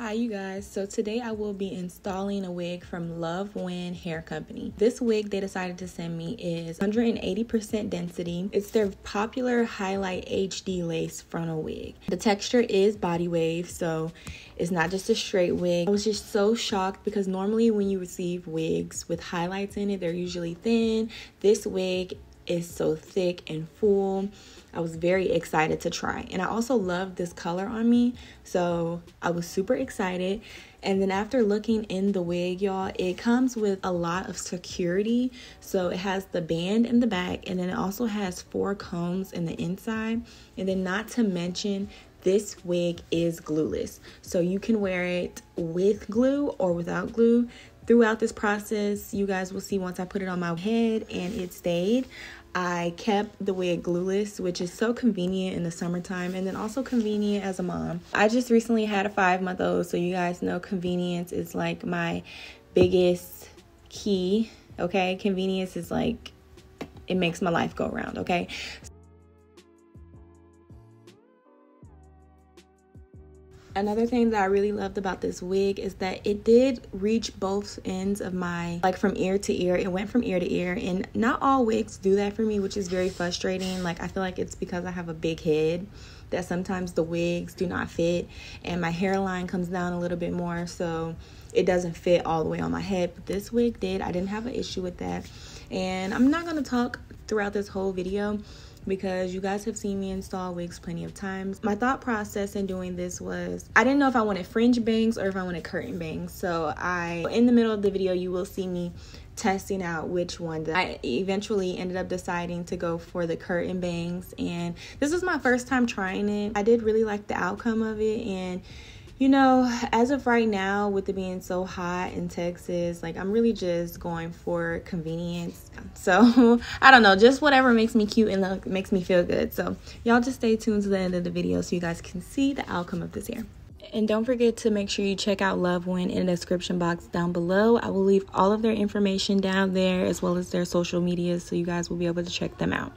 Hi you guys, so today I will be installing a wig from Luvwin Hair Company. This wig they decided to send me is 180% density. It's their popular highlight HD lace frontal wig. The texture is body wave, so it's not just a straight wig. I was just so shocked because normally when you receive wigs with highlights in it, they're usually thin. This wig is so thick and full. I was very excited to try. And I also love this color on me. So I was super excited. And then after looking in the wig, y'all, it comes with a lot of security. So it has the band in the back and then it also has four combs in the inside. And then not to mention this wig is glueless. So you can wear it with glue or without glue throughout this process you guys will see once i put it on my head and it stayed I kept the wig glueless, which is so convenient in the summertime and then also convenient as a mom. I just recently had a five month old, so you guys know convenience is like my biggest key. Okay, convenience is like it makes my life go around. Okay, Another thing that I really loved about this wig is that it did reach both ends of my, like from ear to ear. It went from ear to ear and not all wigs do that for me, which is very frustrating. Like I feel like it's because I have a big head that sometimes the wigs do not fit and my hairline comes down a little bit more. So it doesn't fit all the way on my head, but this wig did. I didn't have an issue with that. And I'm not going to talk throughout this whole video because you guys have seen me install wigs plenty of times. My thought process in doing this was I didn't know if I wanted fringe bangs or if I wanted curtain bangs. So I, in the middle of the video, you will see me testing out which one. I eventually ended up deciding to go for the curtain bangs and this was my first time trying it. I did really like the outcome of it and you know, as of right now, with it being so hot in Texas, like I'm really just going for convenience. So I don't know, just whatever makes me cute and look, makes me feel good. So y'all just stay tuned to the end of the video so you guys can see the outcome of this hair. And don't forget to make sure you check out Luvwin in the description box down below. I will leave all of their information down there as well as their social media so you guys will be able to check them out.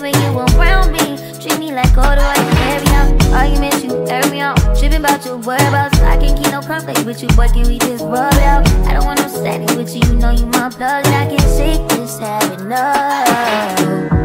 When you around me. Treat me like all the right carry on. Arguments you me out Tripping about your whereabouts. I can't keep no conflict with you. Boy, can we just rub out? I don't want no steady with you. You know you my plug And I can't shake this habit, no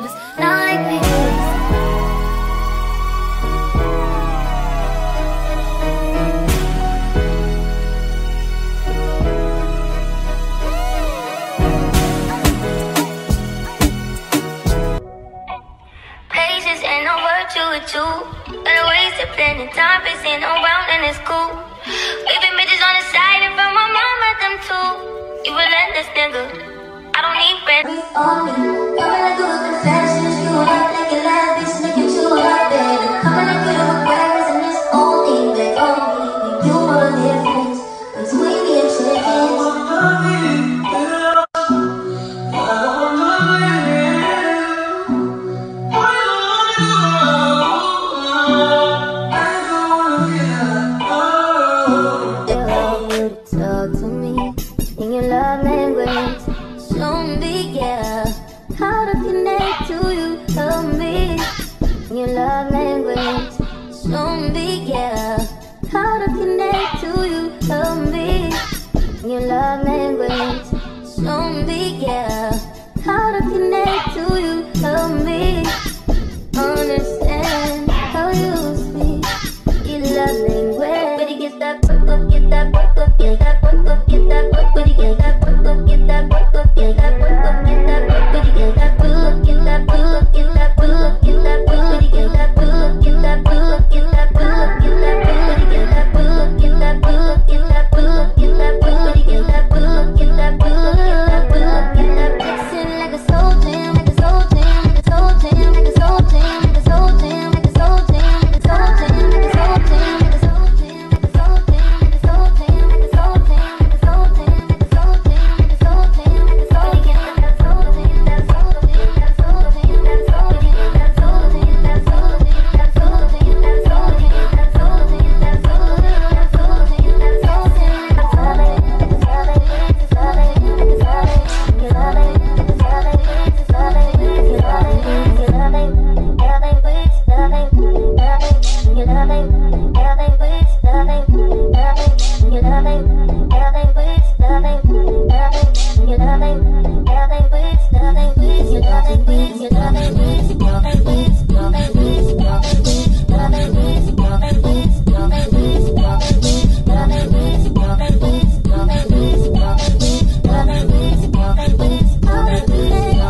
moves like no time around and it's cool. Leaving bitches on the side And my mom at them too. You nigga I don't need friends.